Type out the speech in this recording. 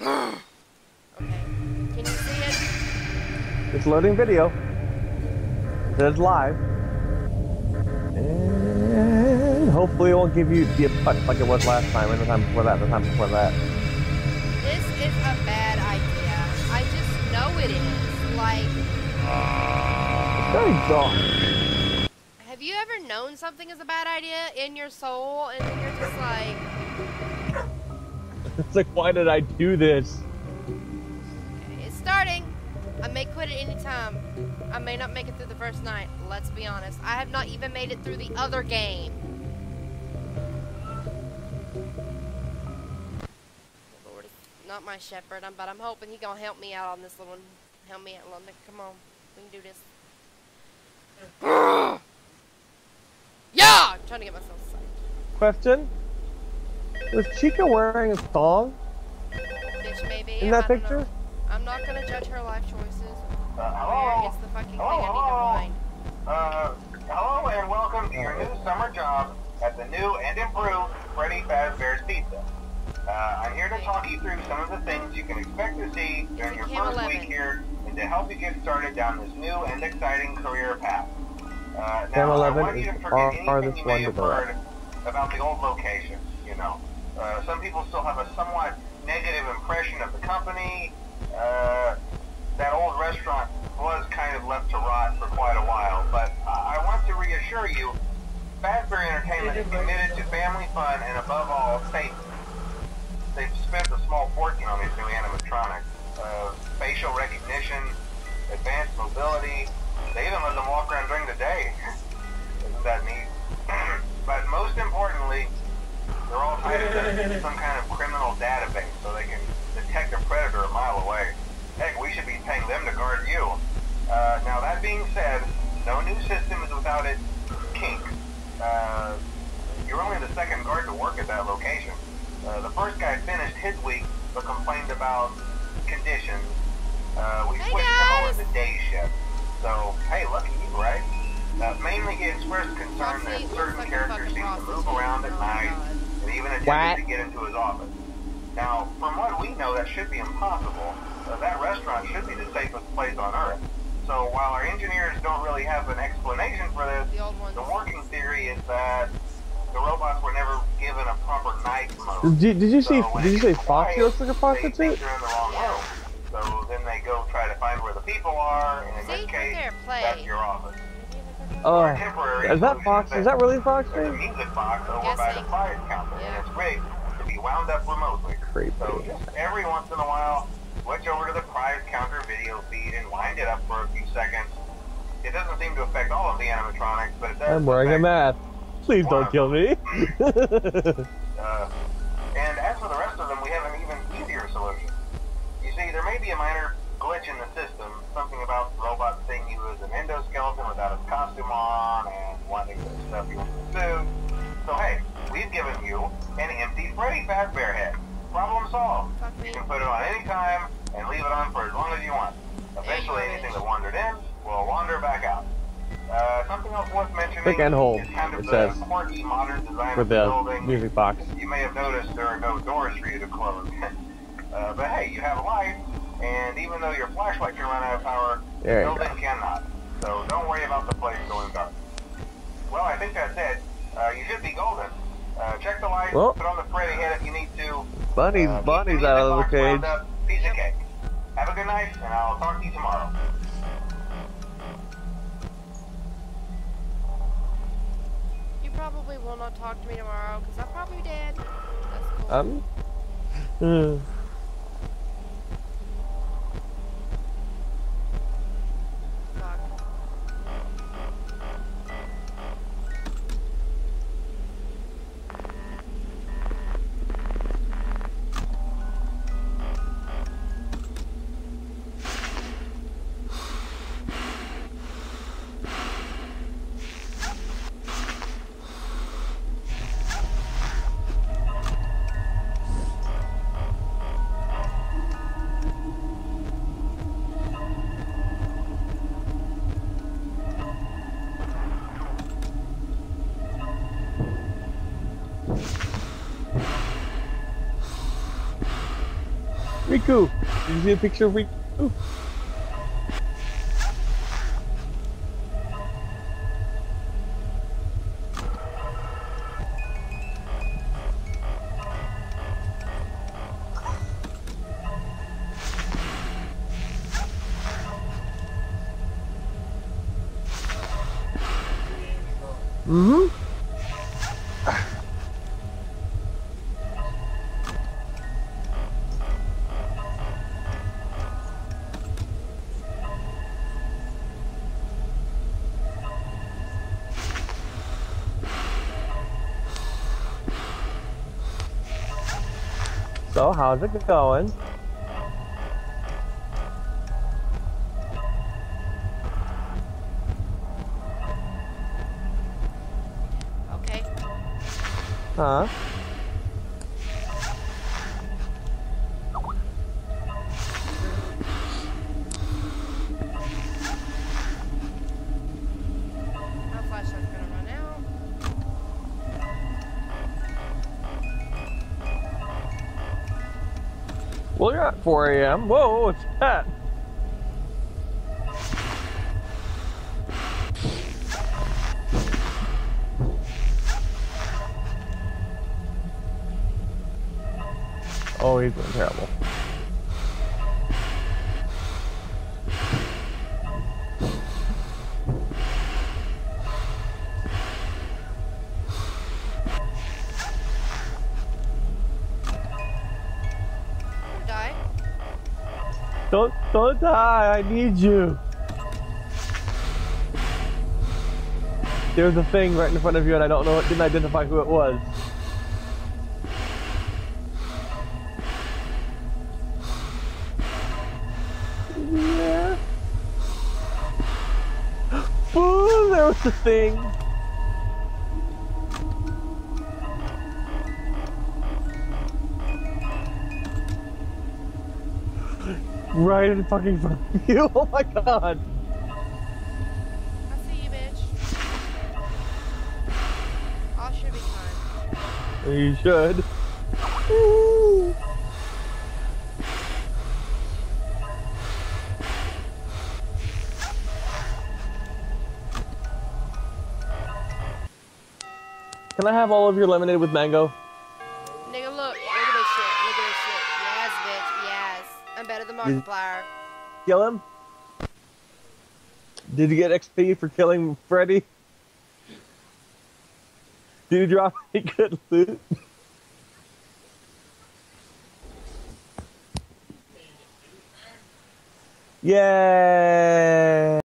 okay. Can you see it? It's loading video. It says live. And hopefully it won't give you the putt like it was last time, and the time before that, and the time before that. This is a bad idea. I just know it is. Like, It's very dark. have you ever known something is a bad idea in your soul, and then you're just like, It's like, why did I do this? it's starting. I may quit at any time. I may not make it through the first night. Let's be honest. I have not even made it through the other game. Oh, Lord is not my shepherd, but I'm hoping he gonna help me out on this little one. Help me out, London. Come on, we can do this. yeah, I'm trying to get myself psyched. Question? Was Chica wearing a thong Bitch, maybe. in that don't picture? know. I'm not gonna judge her life choices. Uh, Where hello? it's the fucking thing Hello, I need to find. Uh, hello and welcome to your new summer job at the new and improved Freddy Fazbear's Pizza. Uh, I'm here to talk you through some of the things you can expect to see during your first 11. week here and to help you get started down this new and exciting career path. Uh, now, 11 I want you to is forget far- anything farthest you one may to have the left. heard about the old location, you know. Uh, some people still have a somewhat negative impression of the company. Uh, that old restaurant was kind of left to rot for quite a while, but I want to reassure you, Fazbear Entertainment is committed to family fun and above all, safety. Second guard to work at that location. Uh, the first guy finished his week but complained about conditions. Uh, we Hey, switched him over to day shift. So, hey, lucky you, right? Uh, mainly he expressed concern Foxy that certain like characters seem to move around at Oh, night and even attempted What? to get into his office. Now, from what we know, that should be impossible. Uh, that restaurant should be the safest place on Earth. So while our engineers don't really have an explanation for this, The the working theory is that the robots were never given a proper night mode. Did, did you see? So when Did you say Foxy quiet, looks like a They prostitute? think they're in the wrong room. So then they go try to find where the people are, and in See? this case, that's your office. Uh, oh, Our temporary is that solution Fox? Is that really Foxy? There's a music box over by the Guessing. prize counter, Yeah. and it's rigged to be wound up remotely. Creepy. So just every once in a while, switch over to the prize counter video feed and wind it up for a few seconds. It doesn't seem to affect all of the animatronics, but it does. I'm wearing a mask. Please don't kill me. Uh, and as for the rest of them, we have an even easier solution. You see, there may be a minor glitch in the system, something about the robot seeing you as an endoskeleton without his costume on and wanting to stuff you in the suit. So hey, we've given you an empty Freddy Fazbear head. Problem solved. You can put it on any time and leave it on for as long as you want. Eventually, anything that wandered in will wander back out. Uh, something else worth mentioning Click and hold, it says, modern design For the music box. You may have noticed there are no doors for you to close. uh, but hey, you have a light, and even though your flashlight can run out of power, There the building cannot. So don't worry about the place going dark. Well, I think that's it. Uh, you should be golden. Uh, check the lights, Well. put on the Freddy head if you need to. Bunny's Uh, Bunny's out of the music box wound cage. Piece of cake. Have a good night, and I'll talk to you tomorrow. Probably will not talk to me tomorrow because I'm probably dead. That's cool. Um. Riku! Did you see a picture of Riku? Mm-hmm. So, how's it going? Okay. Huh? Well, you're at 4 a.m. Whoa, what's that? Oh, he's been terrible. Don't, don't die. I need you. There's a thing right in front of you, and I don't know. Didn't identify who it was. Yeah. Oh, there was a thing. Right in fucking front of you. Oh my god. I see you, bitch. All should be fine. You should. Can I have all of your lemonade with mango? Markiplier. Kill him? Did you get XP for killing Freddy? Did you drop any good loot?